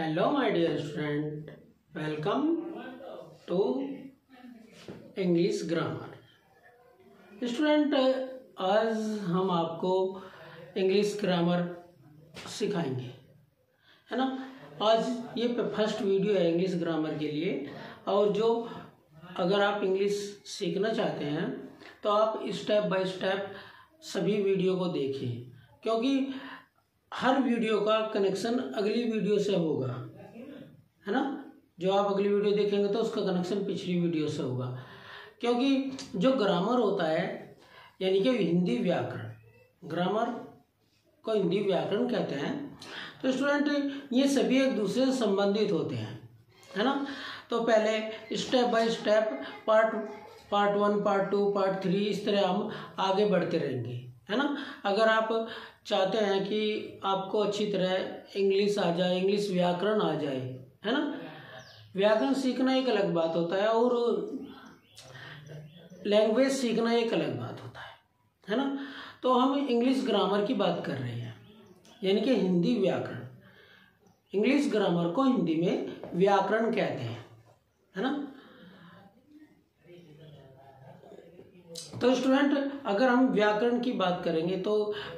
Hello, my dear student. Welcome to English Grammar. Student आज हम आपको इंग्लिश ग्रामर सिखाएँगे है ना आज ये फ़र्स्ट वीडियो है इंग्लिश ग्रामर के लिए और जो अगर आप इंग्लिश सीखना चाहते हैं तो आप स्टेप बाय स्टेप सभी वीडियो को देखें क्योंकि हर वीडियो का कनेक्शन अगली वीडियो से होगा, है ना? जो आप अगली वीडियो देखेंगे तो उसका कनेक्शन पिछली वीडियो से होगा। क्योंकि जो ग्रामर होता है, यानी कि हिंदी व्याकरण, ग्रामर को हिंदी व्याकरण कहते हैं तो स्टूडेंट, ये सभी एक दूसरे से संबंधित होते हैं, है ना? तो पहले step by step part part one part two part three इस तरह हम आगे बढ़ते रहेंगे, है ना? अगर आप चाहते हैं कि आपको अच्छी तरह इंग्लिश आ जाए इंग्लिश व्याकरण आ जाए, है ना? व्याकरण सीखना एक अलग बात होता है और लैंग्वेज सीखना एक अलग बात होता है है ना? तो हम इंग्लिश ग्रामर की बात कर रहे हैं, यानी कि हिंदी व्याकरण। इंग्लिश ग्रामर को हिंदी में व्याकरण कहते हैं, है ना? तो स्टूडेंट अगर हम व्याकरण की बात करेंगे तो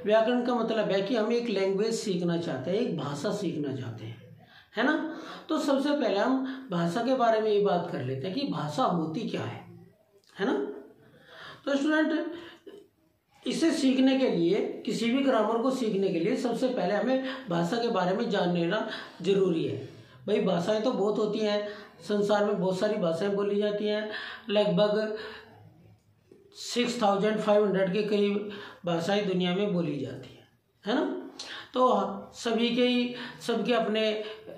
व्याकरण का मतलब है कि हम एक लैंग्वेज सीखना चाहते हैं, एक भाषा सीखना चाहते हैं, है ना? तो सबसे पहले हम भाषा के बारे में ये बात कर लेते हैं कि भाषा होती क्या है है ना? तो स्टूडेंट इसे सीखने के लिए, किसी भी ग्रामर को सीखने के लिए सबसे पहले हमें भाषा के बारे में जान लेना ज़रूरी है। भाई, भाषाएँ तो बहुत होती हैं, संसार में बहुत सारी भाषाएँ बोली जाती हैं, लगभग सिक्स थाउज़ेंड फाइव हंड्रेड के करीब भाषाएँ दुनिया में बोली जाती हैं, है ना? तो सभी के ही, सबके अपने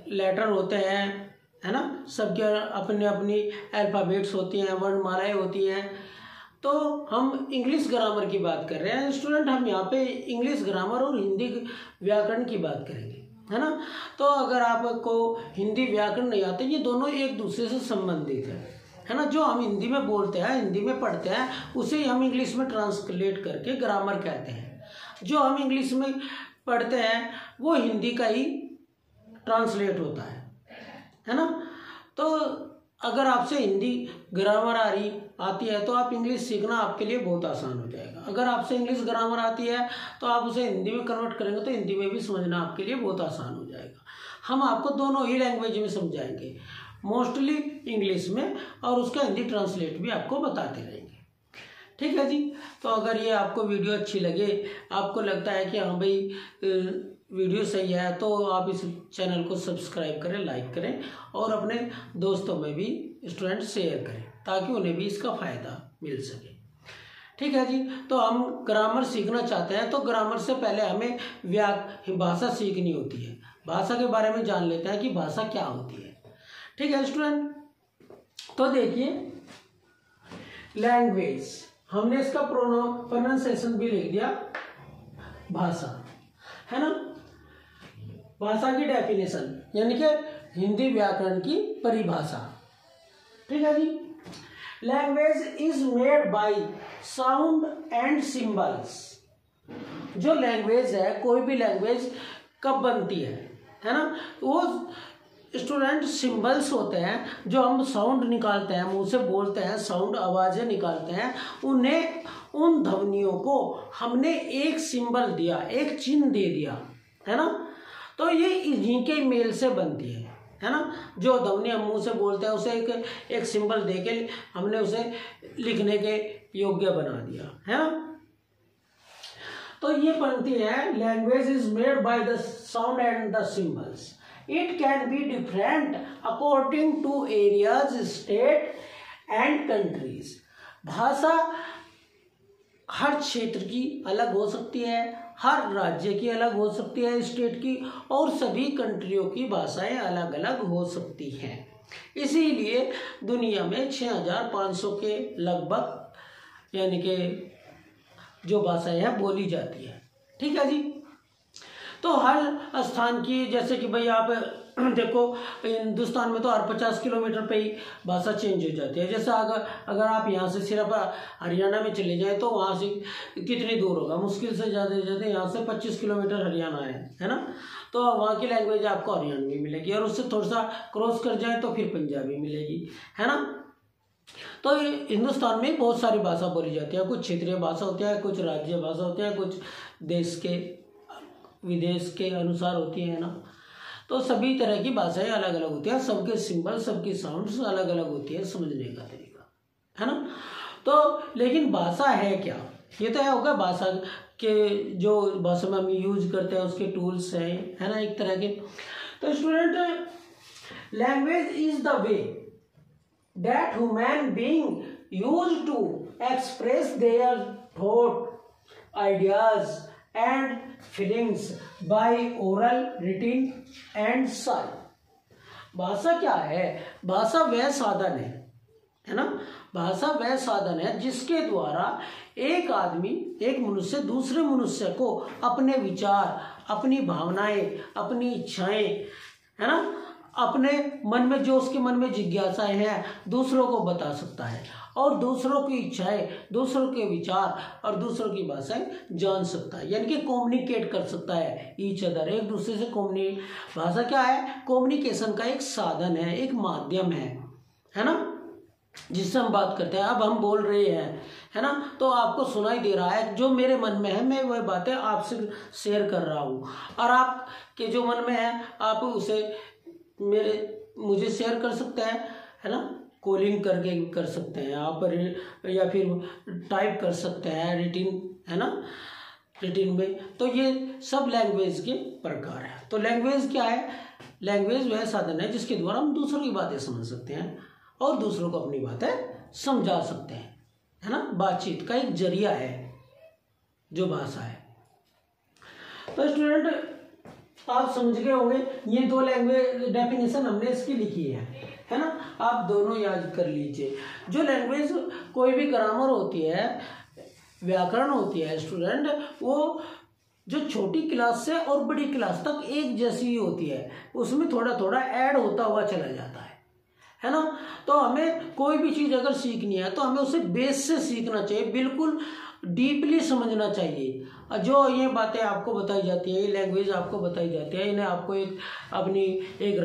लेटर होते हैं, है ना? सबके अपने अपनी अल्फ़ाबेट्स होती हैं, वर्णमालाएँ होती हैं। तो हम इंग्लिश ग्रामर की बात कर रहे हैं। स्टूडेंट हम यहाँ पे इंग्लिश ग्रामर और हिंदी व्याकरण की बात करेंगे, है ना? तो अगर आपको हिंदी व्याकरण नहीं आते, ये दोनों एक दूसरे से संबंधित है। है ना? जो हम हिंदी में बोलते हैं, हिंदी में पढ़ते हैं, उसे हम इंग्लिश में ट्रांसलेट करके ग्रामर कहते हैं। जो हम इंग्लिश में पढ़ते हैं, वो हिंदी का ही ट्रांसलेट होता है। है ना? तो अगर आपसे हिंदी ग्रामर आ रही, आती है तो आप इंग्लिश सीखना आपके लिए बहुत आसान हो जाएगा। अगर आपसे इंग्लिश ग्रामर आती है तो आप उसे हिंदी में कन्वर्ट करेंगे तो हिंदी में भी समझना आपके लिए बहुत आसान हो जाएगा। हम आपको दोनों ही लैंग्वेज में समझाएँगे। मोस्टली इंग्लिश में और उसका हिंदी ट्रांसलेट भी आपको बताते रहेंगे। ठीक है जी? तो अगर ये आपको वीडियो अच्छी लगे, आपको लगता है कि हाँ भाई वीडियो सही है तो आप इस चैनल को सब्सक्राइब करें, लाइक करें और अपने दोस्तों में भी स्टूडेंट शेयर करें, ताकि उन्हें भी इसका फ़ायदा मिल सके। ठीक है जी? तो हम ग्रामर सीखना चाहते हैं तो ग्रामर से पहले हमें व्या, भाषा सीखनी होती है। भाषा के बारे में जान लेते हैं कि भाषा क्या होती है। ठीक है स्टूडेंट तो देखिए लैंग्वेज हमने इसका प्रोनाउंसिएशन भी लिख दिया भाषा है ना? भाषा की डेफिनेशन यानी कि हिंदी व्याकरण की परिभाषा। ठीक है जी? Language is made by sound and symbols जो लैंग्वेज है, कोई भी लैंग्वेज कब बनती है है ना? वो स्टूडेंट सिंबल्स होते हैं जो हम साउंड निकालते हैं, मुँह से बोलते हैं, साउंड आवाज़ें निकालते हैं। उन्हें, उन ध्वनियों को हमने एक सिंबल दिया, एक चिन्ह दे दिया, है ना? तो ये इन्हीं के मेल से बनती है है ना? जो ध्वनि हम मुँह से बोलते हैं, उसे एक एक सिंबल दे के हमने उसे लिखने के योग्य बना दिया, है ना? तो ये बनती है language is made by the sound and the symbols it can be different according to areas, state, and countries. भाषा हर क्षेत्र की अलग हो सकती है, हर राज्य की अलग हो सकती है स्टेट की और सभी कंट्रियों की भाषाएँ अलग अलग हो सकती हैं। इसीलिए दुनिया में 6500 के लगभग यानी कि जो भाषाएँ हैं, बोली जाती है। ठीक है जी? तो हर स्थान की, जैसे कि भाई आप देखो, हिंदुस्तान में तो हर पचास किलोमीटर पे ही भाषा चेंज हो जाती है। जैसे अगर अगर आप यहाँ से सिर्फ़ हरियाणा में चले जाएँ तो वहाँ से कितनी दूर होगा? मुश्किल से ज़्यादा ज़्यादा यहाँ से पच्चीस किलोमीटर हरियाणा है है ना? तो वहाँ की लैंग्वेज आपको हरियाणवी मिलेगी और उससे थोड़ा सा क्रॉस कर जाए तो फिर पंजाबी मिलेगी, है ना? तो हिंदुस्तान में बहुत सारी भाषा बोली जाती है। कुछ क्षेत्रीय भाषा होती है, कुछ राज्य भाषा होती है, कुछ देश के विदेश के अनुसार होती है ना? तो सभी तरह की भाषाएँ अलग अलग होती है। सबके सिंबल सबकी साउंड्स अलग अलग होती है समझने का तरीका है ना? तो लेकिन भाषा है क्या? ये तो है होगा भाषा के जो भाषा में हम यूज़ करते हैं उसके टूल्स हैं है ना एक तरह के। तो student language is the way that human being used to express their thought, ideas and feelings by oral written and sign. भाषा क्या है? भाषा वह साधन है है ना? भाषा वह साधन है जिसके द्वारा एक आदमी, एक मनुष्य दूसरे मनुष्य को अपने विचार, अपनी भावनाएँ, अपनी इच्छाएँ, है ना? अपने मन में, जो उसके मन में जिज्ञासाएँ हैं, दूसरों को बता सकता है। और दूसरों की इच्छाएँ, दूसरों के विचार और दूसरों की भाषाएँ जान सकता है। यानी कि कम्युनिकेट कर सकता है ईच अदर एक दूसरे से कम्युनि भाषा क्या है? कम्युनिकेशन का एक साधन है, एक माध्यम है। है ना? जिससे हम बात करते हैं। अब हम बोल रहे हैं, है ना? तो आपको सुनाई दे रहा है, जो मेरे मन में है, मैं वह बातें आपसे शेयर कर रहा हूँ। और आप के जो मन में है, आप उसे मेरे, मुझे शेयर कर सकते हैं, है ना? कॉलिंग करके कर सकते हैं आप या फिर टाइप कर सकते हैं रिटिन है ना? रिटिन में। तो ये सब लैंग्वेज के प्रकार है। तो लैंग्वेज क्या है? लैंग्वेज वह साधन है जिसके द्वारा हम दूसरों की बातें समझ सकते हैं और दूसरों को अपनी बातें समझा सकते हैं, है ना? बातचीत का एक ज़रिया है, जो भाषा है। तो स्टूडेंट आप समझ गए होंगे, ये दो लैंग्वेज डेफिनेशन हमने इसकी लिखी है है ना? आप दोनों याद कर लीजिए। जो लैंग्वेज कोई भी ग्रामर होती है, व्याकरण होती है स्टूडेंट वो जो छोटी क्लास से और बड़ी क्लास तक एक जैसी ही होती है, उसमें थोड़ा थोड़ा ऐड होता हुआ चला जाता है है ना? तो हमें कोई भी चीज़ अगर सीखनी है तो हमें उसे बेस से सीखना चाहिए, बिल्कुल डीपली समझना चाहिए। जो ये बातें आपको बताई जाती है, ये लैंग्वेज आपको बताई जाती है, इन्हें आपको एक अपनी एक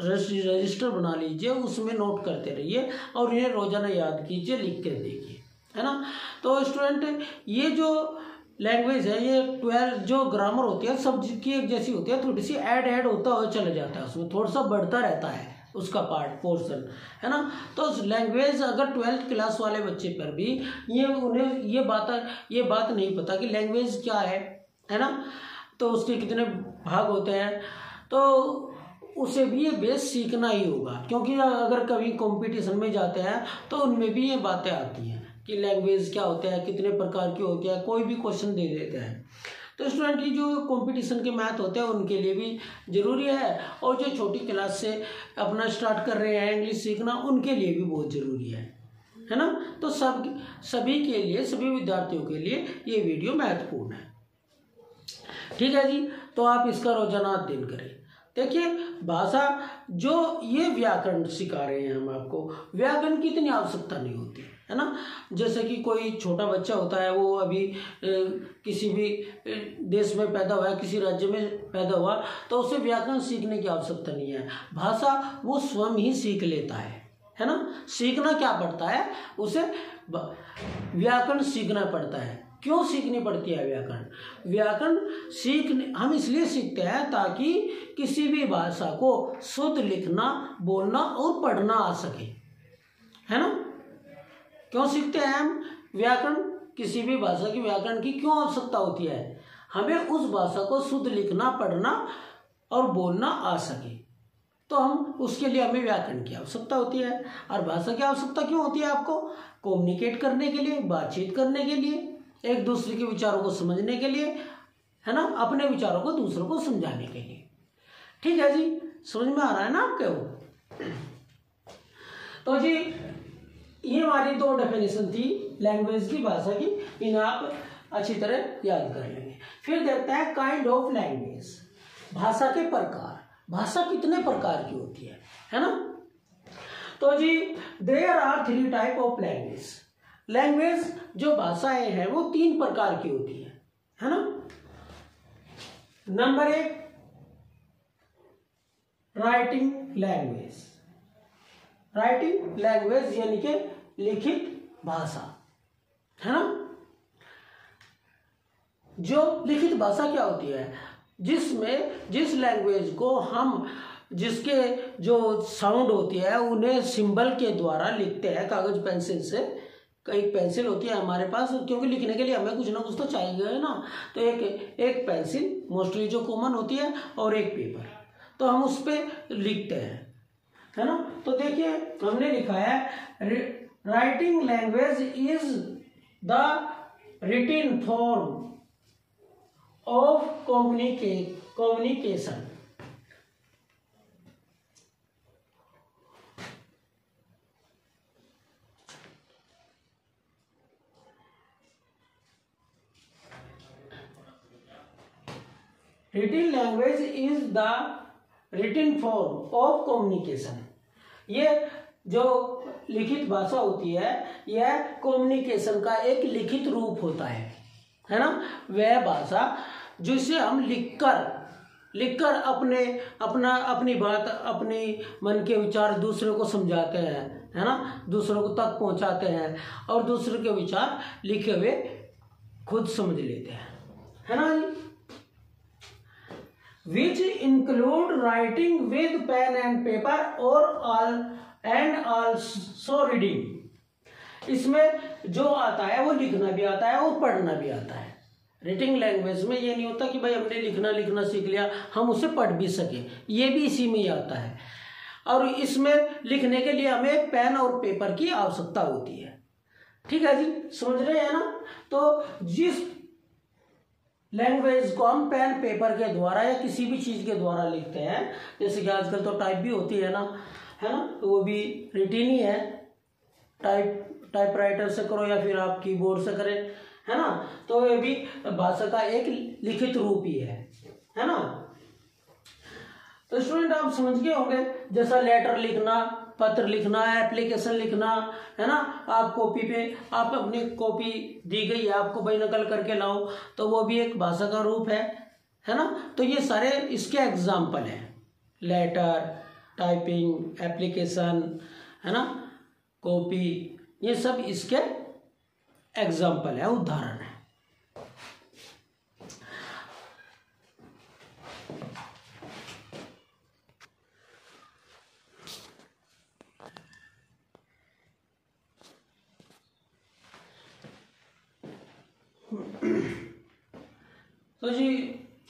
रजिस्टर बना लीजिए, उसमें नोट करते रहिए और इन्हें रोज़ाना याद कीजिए, लिख कर देखिए, है ना? तो स्टूडेंट ये जो लैंग्वेज है, ये ट्वेल्व जो ग्रामर होती है, सब की एक जैसी होती है, थोड़ी सी ऐड ऐड होता हुआ चला जाता है, उसमें थोड़ा सा बढ़ता रहता है। उसका पार्ट पोर्शन है ना? तो लैंग्वेज अगर ट्वेल्थ क्लास वाले बच्चे पर भी ये उन्हें, ये बात ये बात नहीं पता कि लैंग्वेज क्या है है ना? तो उसके कितने भाग होते हैं? तो उसे भी ये बेस सीखना ही होगा, क्योंकि अगर कभी कंपटीशन में जाते हैं तो उनमें भी ये बातें आती हैं कि लैंग्वेज क्या होता है, कितने प्रकार की होती है, कोई भी क्वेश्चन दे देते हैं। तो स्टूडेंट की जो कंपटीशन के मैथ होते हैं, उनके लिए भी ज़रूरी है। और जो छोटी क्लास से अपना स्टार्ट कर रहे हैं इंग्लिश सीखना, उनके लिए भी बहुत ज़रूरी है। है ना? तो सब, सभी के लिए, सभी विद्यार्थियों के लिए ये वीडियो महत्वपूर्ण है। ठीक है जी? तो आप इसका रोज़ाना अध्ययन करें। देखिए, भाषा जो ये व्याकरण सिखा रहे हैं हम आपको, व्याकरण की इतनी आवश्यकता नहीं होती। है ना? जैसे कि कोई छोटा बच्चा होता है, वो अभी किसी भी देश में पैदा हुआ है किसी राज्य में पैदा हुआ तो उसे व्याकरण सीखने की आवश्यकता नहीं है। भाषा वो स्वयं ही सीख लेता है है ना? सीखना क्या पड़ता है? उसे व्याकरण सीखना पड़ता है। क्यों सीखनी पड़ती है व्याकरण? व्याकरण सीखने, हम इसलिए सीखते हैं ताकि किसी भी भाषा को शुद्ध लिखना, बोलना और पढ़ना आ सके, है ना? क्यों सीखते हैं हम? व्याकरण, किसी भी भाषा की व्याकरण की क्यों आवश्यकता होती है? हमें उस भाषा को शुद्ध लिखना, पढ़ना और बोलना आ सके। तो हम उसके लिए हमें व्याकरण की आवश्यकता होती है। और भाषा की आवश्यकता क्यों होती है आपको? कम्युनिकेट करने के लिए, बातचीत करने के लिए, एक दूसरे के विचारों को समझने के लिए, है ना? अपने विचारों को दूसरों को समझाने के लिए। ठीक है जी? समझ में आ रहा है ना आपके वो? तो जी ये हमारी दो डेफिनेशन थी लैंग्वेज की, भाषा की इन्हें आप अच्छी तरह याद कर लेंगे। फिर देखते हैं काइंड ऑफ़ लैंग्वेज भाषा के प्रकार। भाषा कितने प्रकार की होती है है ना? तो जी there are three type of language language जो भाषाएँ हैं, वो तीन प्रकार की होती है है ना? नंबर एक राइटिंग लैंग्वेज राइटिंग लैंग्वेज यानी कि लिखित भाषा, है ना? जो लिखित भाषा क्या होती है? जिसमें, जिस लैंग्वेज को हम, जिसके जो साउंड होती है, उन्हें सिंबल के द्वारा लिखते हैं, कागज़ पेंसिल से। कई पेंसिल होती है हमारे पास, क्योंकि लिखने के लिए हमें कुछ ना कुछ तो चाहिए ना? तो एक एक पेंसिल मोस्टली जो कॉमन होती है, और एक पेपर तो हम उस पर लिखते हैं, है ना? तो देखिए, हमने लिखा है writing language is the written form of कम्युनिके communication written language is the written form of communication ये जो लिखित भाषा होती है, यह कम्युनिकेशन का एक लिखित रूप होता है। है ना? वह भाषा जिसे हम लिखकर लिखकर अपने, अपना, अपनी बात, अपनी मन के विचार दूसरे को समझाते हैं, है ना? दूसरों को तक पहुंचाते हैं और दूसरे के विचार लिखे हुए खुद समझ लेते हैं। है ना जी? Which include writing with pen and paper और all and also रीडिंग इसमें जो आता है, वो लिखना भी आता है और पढ़ना भी आता है। रिटिंग लैंग्वेज में ये नहीं होता कि भाई हमने लिखना लिखना सीख लिया, हम उसे पढ़ भी सके। ये भी इसी में ही आता है। और इसमें लिखने के लिए हमें पेन और पेपर की आवश्यकता होती है। ठीक है जी? समझ रहे हैं ना? तो जिस लैंग्वेज को हम पेन पेपर के द्वारा या किसी भी चीज़ के द्वारा लिखते हैं, जैसे कि आजकल तो टाइप भी होती है ना। है ना? तो वो भी रिटिन ही है। टाइप टाइपराइटर से करो या फिर आप कीबोर्ड से करें, है ना? तो ये भी भाषा का एक लिखित रूप ही है है ना? तो स्टूडेंट आप समझ गए होंगे, जैसा लेटर लिखना, पत्र लिखना एप्लीकेशन लिखना, है ना? आप कॉपी पे, आप अपनी कॉपी दी गई है आपको भाई नकल करके लाओ तो वो भी एक भाषा का रूप है है ना? तो ये सारे इसके एग्ज़ाम्पल हैं। लेटर टाइपिंग एप्लीकेशन है ना? कॉपी ये सब इसके एग्ज़ाम्पल है, उदाहरण है। तो जी,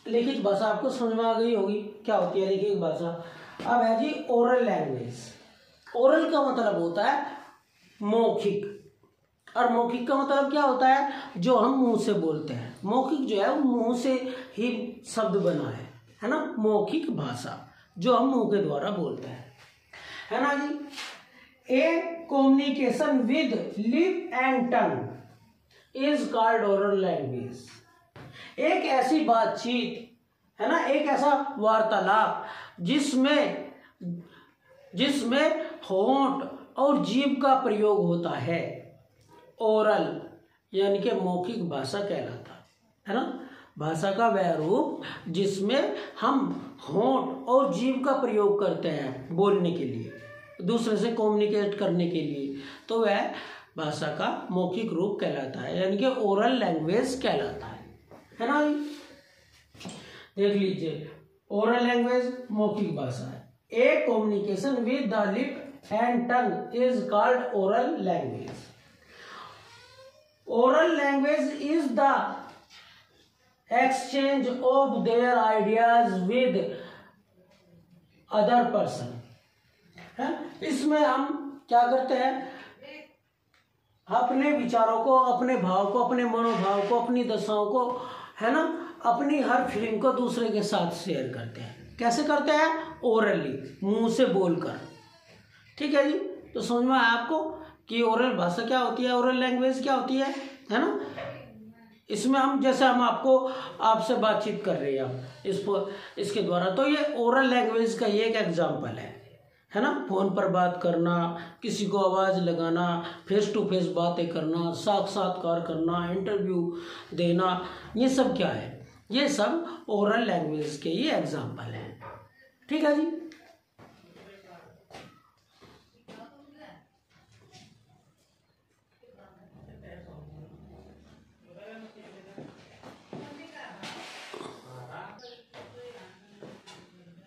लिखित भाषा आपको समझ में आ गई होगी, क्या होती है लिखित भाषा? अब है जी ओरल लैंग्वेज ओरल का मतलब होता है मौखिक. और मौखिक का मतलब क्या होता है? जो हम मुँह से बोलते हैं. मौखिक जो है, वो मुँह से ही शब्द बना है. है ना? मौखिक भाषा, जो हम मुँह के द्वारा बोलते हैं. है ना जी? A communication with lip and tongue is called oral language एक ऐसी बातचीत, है ना? एक ऐसा वार्तालाप जिसमें जिसमें होंठ और जीभ का प्रयोग होता है। ओरल यानी कि मौखिक भाषा कहलाता, है ना? भाषा का वह रूप जिसमें हम होंठ और जीभ का प्रयोग करते हैं बोलने के लिए, दूसरे से कम्युनिकेट करने के लिए। तो वह भाषा का मौखिक रूप कहलाता है, यानी कि ओरल लैंग्वेज कहलाता है। है ना देख लीजिए ओरल लैंग्वेज मौखिक भाषा है। A communication with the lip and tongue is called oral language oral language is the exchange of their ideas with other person इसमें हम क्या करते हैं? अपने विचारों को, अपने भाव को, अपने मनोभाव को, अपनी दशाओं को, है ना? अपनी हर फीलिंग को दूसरे के साथ शेयर करते हैं। कैसे करते हैं? ओरली मुँह से बोलकर। ठीक है जी? तो समझ में आया आपको कि ओरल भाषा क्या होती है? ओरल लैंग्वेज क्या होती है? है ना? इसमें हम, जैसे हम आपको, आपसे बातचीत कर रहे हैं इस इसको द्वारा। तो ये ओरल लैंग्वेज का ये एक एग्ज़ाम्पल है। है ना? फ़ोन पर बात करना, किसी को आवाज़ लगाना फेस टू फेस बातें करना साक्षात्कार करना इंटरव्यू देना, ये सब क्या है? ये सब ओरल लैंग्वेज के ही एग्ज़ाम्पल हैं। ठीक है जी?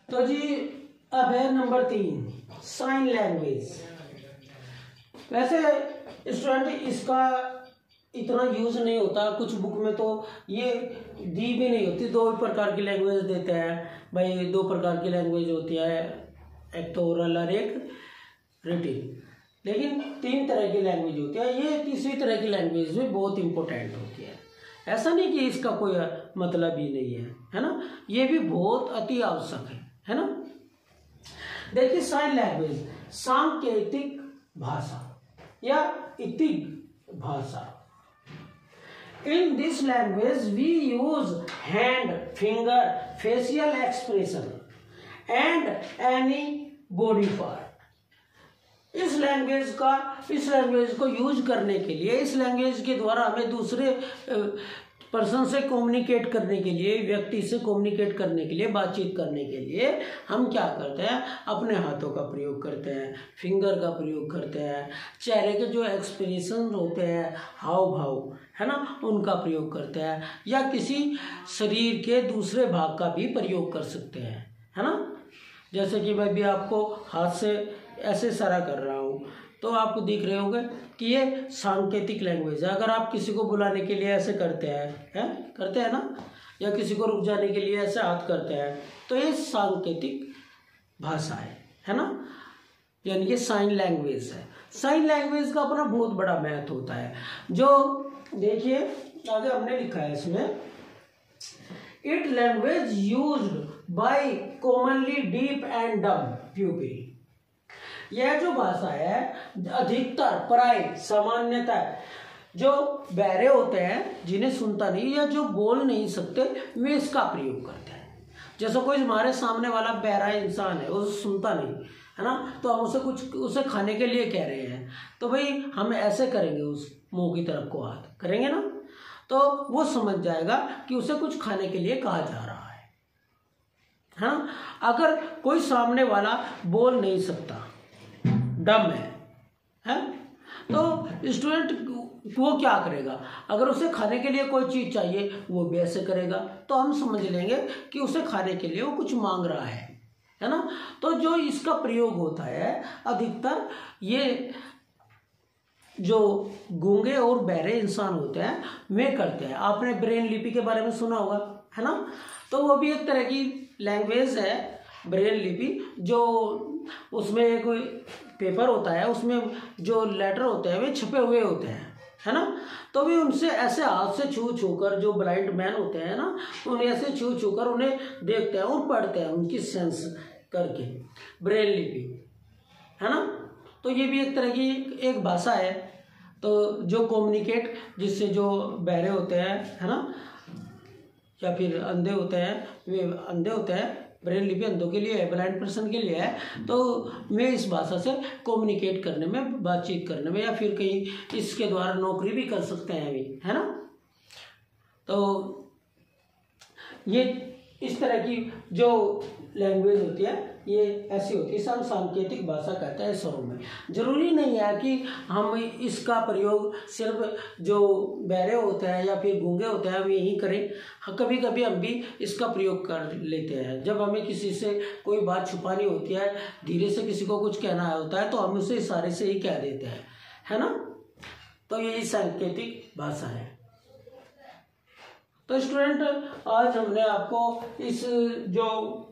तो जी, अब है नंबर तीन साइन लैंग्वेज वैसे स्टूडेंट इसका इतना यूज़ नहीं होता, कुछ बुक में तो ये दी भी नहीं होती, दो प्रकार की लैंग्वेज देते हैं। भाई दो प्रकार की लैंग्वेज होती है, एक तो ओरल और एक रिटिन लेकिन तीन तरह की लैंग्वेज होती है, ये तीसरी तरह की लैंग्वेज भी बहुत इंपॉर्टेंट होती है। ऐसा नहीं कि इसका कोई मतलब ही नहीं है है ना? ये भी बहुत अति आवश्यक है है ना? देखिए साइन लैंग्वेज सांकेतिक भाषा या इतिक भाषा। In this language we use hand finger facial expression and any body part इस लैंग्वेज का, इस लैंग्वेज को यूज़ करने के लिए, इस लैंग्वेज के द्वारा हमें दूसरे पर्सन से कम्युनिकेट करने के लिए, व्यक्ति से कम्युनिकेट करने के लिए, बातचीत करने के लिए हम क्या करते हैं? अपने हाथों का प्रयोग करते हैं फिंगर का प्रयोग करते हैं, चेहरे के जो एक्सप्रेशन होते हैं हाव भाव है ना? उनका प्रयोग करते हैं या किसी शरीर के दूसरे भाग का भी प्रयोग कर सकते हैं, है ना? जैसे कि मैं भी आपको हाथ से ऐसे सारा कर रहा हूँ तो आपको दिख रहे होंगे कि ये सांकेतिक लैंग्वेज है। अगर आप किसी को बुलाने के लिए ऐसे करते हैं हैं? करते हैं ना? या किसी को रुक जाने के लिए ऐसे हाथ करते हैं तो ये सांकेतिक भाषा है है ना? यानी कि साइन लैंग्वेज है। साइन लैंग्वेज का अपना बहुत बड़ा महत्व होता है। जो देखिए, आगे हमने लिखा है इसमें it language use by commonly deaf and dumb people यह जो भाषा है, अधिकतर, प्राय, सामान्यतः, जो बहरे होते हैं, जिन्हें सुनता नहीं या जो बोल नहीं सकते, वे इसका प्रयोग करते हैं। जैसे कोई हमारे सामने वाला बहरा इंसान है, उसे सुनता नहीं, है ना? तो हम उसे कुछ, उसे खाने के लिए कह रहे हैं। तो भाई, हम ऐसे करेंगे उस मुँह की तरफ़ को हाथ। करेंगे ना? तो वो समझ जाएगा कि उसे कुछ खाने के लिए कहा जा रहा है। हाँ? अगर कोई सामने वाला बोल नहीं सकता डम है, हैं? तो स्टूडेंट वो क्या करेगा? अगर उसे खाने के लिए कोई चीज़ चाहिए, वो भी ऐसे करेगा। तो हम समझ लेंगे कि उसे खाने के लिए वो कुछ मांग रहा है है ना? तो जो इसका प्रयोग होता है, अधिकतर ये जो गूँगे और बहरे इंसान होते हैं, वे करते हैं। आपने ब्रेन लिपि के बारे में सुना होगा, है ना? तो वो भी एक तरह की लैंग्वेज है, ब्रेन लिपि, जो उसमें कोई पेपर होता है, उसमें जो लेटर होते हैं, वे छपे हुए होते हैं, है ना? तो भी उनसे ऐसे हाथ से छू छू कर जो ब्लाइंड मैन होते हैं ना, उन्हें ऐसे छू छू कर उन्हें देखते हैं और पढ़ते हैं उनकी सेंस करके, ब्रेन लिपि, है ना? तो ये भी एक तरह की एक भाषा है। तो जो कम्युनिकेट जिससे जो बहरे होते हैं, है ना? या फिर अंधे होते हैं, वे अंधे होते हैं ब्रेन लिपि अंधों के लिए है ब्लाइंड पर्सन के लिए है तो मैं इस भाषा से कम्युनिकेट करने में, बातचीत करने में या फिर कहीं इसके द्वारा नौकरी भी कर सकते हैं अभी, है ना? तो ये इस तरह की जो लैंग्वेज होती है ये ऐसी होती है हम सांकेतिक भाषा कहते हैं स्वरों में। ज़रूरी नहीं है कि हम इसका प्रयोग सिर्फ़ जो बहरे होते हैं या फिर गूँगे होते हैं हम यही करें। हाँ, कभी कभी हम भी इसका प्रयोग कर लेते हैं। जब हमें किसी से कोई बात छुपानी होती है धीरे से किसी को कुछ कहना होता है तो हम उसे इशारे से ही कह देते हैं। है ना? तो यही सांकेतिक भाषा है। तो स्टूडेंट, आज हमने आपको इस जो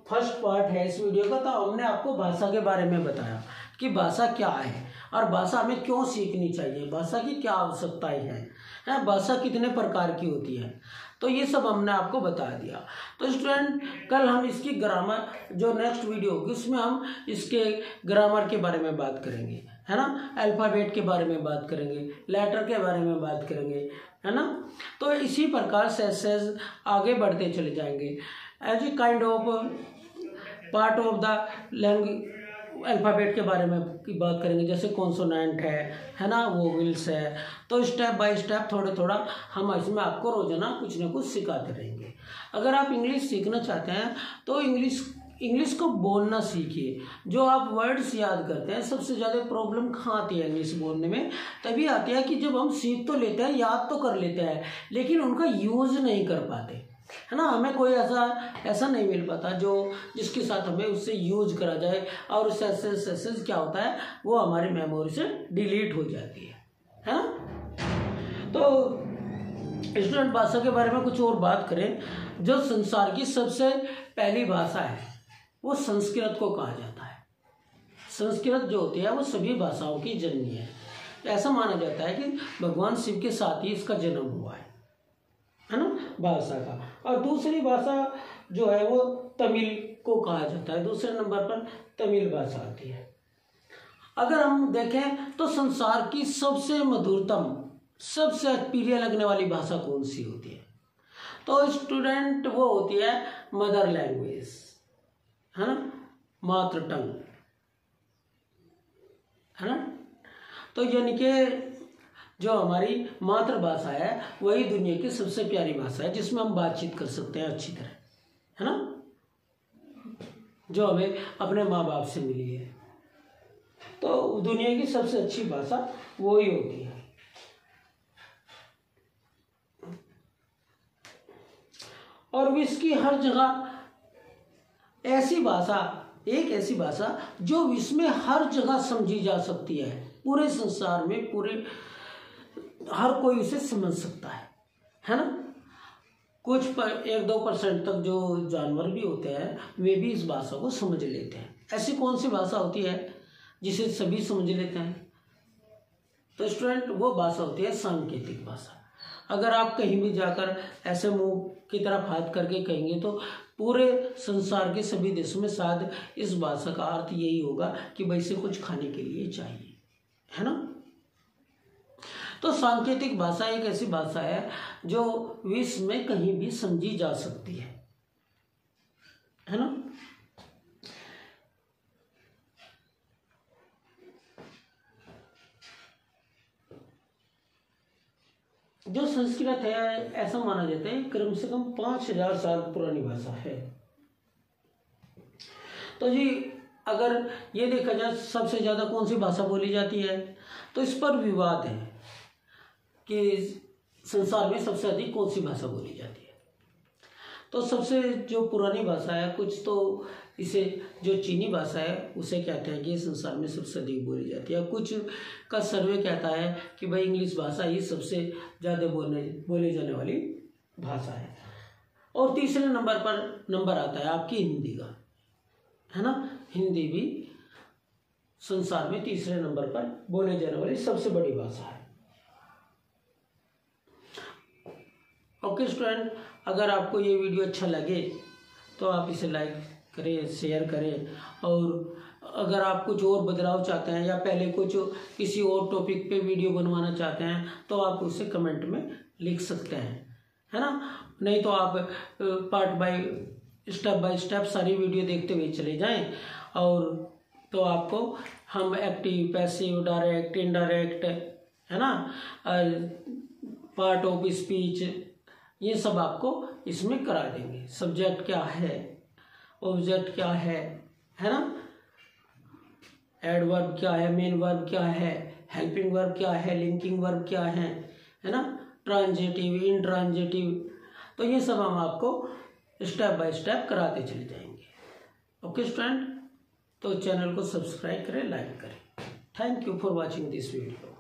फ़र्स्ट पार्ट है इस वीडियो का तो हमने आपको भाषा के बारे में बताया कि भाषा क्या है और भाषा हमें क्यों सीखनी चाहिए, भाषा की क्या आवश्यकताएँ हैं, है, भाषा कितने प्रकार की होती है। तो ये सब हमने आपको बता दिया। तो स्टूडेंट, कल हम इसकी ग्रामर, जो नेक्स्ट वीडियो होगी, उसमें हम इसके ग्रामर के बारे में बात करेंगे। है ना? अल्फ़ाबेट के बारे में बात करेंगे लेटर के बारे में बात करेंगे, है ना? तो इसी प्रकार से एस आगे बढ़ते चले जाएँगे। As a kind of part of the language alphabet के बारे में की बात करेंगे, जैसे कॉन्सोनेंट है है ना? वोविल्स है। तो स्टेप बाय स्टेप थोड़ा थोड़ा हम इसमें आपको रोज़ाना कुछ ना कुछ सिखाते रहेंगे। अगर आप इंग्लिश सीखना चाहते हैं तो इंग्लिश इंग्लिश को बोलना सीखिए। जो आप वर्ड्स याद करते हैं, सबसे ज़्यादा प्रॉब्लम कहाँ आती है इंग्लिश बोलने में। तभी आती है कि जब हम सीख तो लेते हैं, याद तो कर लेते हैं, लेकिन उनका यूज़ नहीं कर पाते। है ना? हमें कोई ऐसा ऐसा नहीं मिल पाता जो, जिसके साथ हमें उससे यूज़ करा जाए, और उससे एसेस एसेस क्या होता है, वो हमारी मेमोरी से डिलीट हो जाती है। है ना? तो स्टूडेंट भाषा के बारे में कुछ और बात करें, जो संसार की सबसे पहली भाषा है। वो संस्कृत को कहा जाता है। संस्कृत जो होती है, वो सभी भाषाओं की जननी है। ऐसा माना जाता है कि भगवान शिव के साथ ही इसका जन्म हुआ है। है ना? भाषा का। और दूसरी भाषा जो है, वो तमिल को कहा जाता है। दूसरे नंबर पर तमिल भाषा आती है। अगर हम देखें तो संसार की सबसे मधुरतम, सबसे प्रिय लगने वाली भाषा कौन सी होती है? तो स्टूडेंट वो होती है मदर लैंग्वेज है ना? मातृ टंग। है ना? तो यानी कि जो हमारी मातृभाषा है, वही दुनिया की सबसे प्यारी भाषा है, जिसमें हम बातचीत कर सकते हैं अच्छी तरह। है ना? जो हमें अपने माँ बाप से मिली है। तो दुनिया की सबसे अच्छी भाषा वो ही होती है। और विश्व की हर जगह ऐसी भाषा, एक ऐसी भाषा जो विश्व में हर जगह समझी जा सकती है। पूरे संसार में, पूरे, हर कोई उसे समझ सकता है। है ना? कुछ पर, एक दो परसेंट तक जो जानवर भी होते हैं, वे भी इस भाषा को समझ लेते हैं। ऐसी कौन सी भाषा होती है जिसे सभी समझ लेते हैं? तो स्टूडेंट, वो भाषा होती है सांकेतिक भाषा। अगर आप कहीं भी जाकर ऐसे मुँह की तरफ़ हाथ करके कहेंगे तो पूरे संसार के सभी देशों में शायद इस भाषा का अर्थ यही होगा कि भाई से कुछ खाने के लिए चाहिए। है ना? तो सांकेतिक भाषा एक ऐसी भाषा है जो विश्व में कहीं भी समझी जा सकती है। है ना? जो संस्कृत है, ऐसा माना जाता है, कम से कम पाँच हज़ार साल पुरानी भाषा है। तो जी, अगर ये देखा जाए, सबसे ज़्यादा कौन सी भाषा बोली जाती है? तो इस पर विवाद है कि संसार में सबसे अधिक कौन सी भाषा बोली जाती है। तो सबसे जो पुरानी भाषा है, कुछ तो इसे जो चीनी भाषा है, उसे कहते हैं कि संसार में सबसे अधिक बोली जाती है। कुछ का सर्वे कहता है कि भाई इंग्लिश भाषा ही सबसे ज़्यादा बोलने, बोली जाने वाली भाषा है। और तीसरे नंबर पर नंबर आता है आपकी हिंदी का, है ना? हिंदी भी संसार में तीसरे नंबर पर बोले जाने वाली सबसे बड़ी भाषा है। ओके, स्टूडेंट अगर आपको ये वीडियो अच्छा लगे तो आप इसे लाइक करें शेयर करें। और अगर आप कुछ और बदलाव चाहते हैं या पहले कुछ किसी और टॉपिक पे वीडियो बनवाना चाहते हैं तो आप उसे कमेंट में लिख सकते हैं। है ना? नहीं तो आप part by step by step सारी वीडियो देखते हुए चले जाएँ। और तो आपको हम एक्टिव पैसिव डायरेक्ट इनडायरेक्ट है ना? पार्ट ऑफ़ स्पीच ये सब आपको इसमें करा देंगे। सब्जेक्ट क्या है? ऑब्जेक्ट क्या है? है ना? एडवर्ब क्या है? मेन वर्ब क्या है? हेल्पिंग वर्ब क्या है? लिंकिंग वर्ब क्या है? है ना? ट्रांजिटिव इन ट्रांजिटिव तो ये सब हम आपको स्टेप बाय स्टेप कराते चले जाएँगे। ओके स्टूडेंट तो चैनल को सब्सक्राइब करें लाइक करें। Thank you for watching this video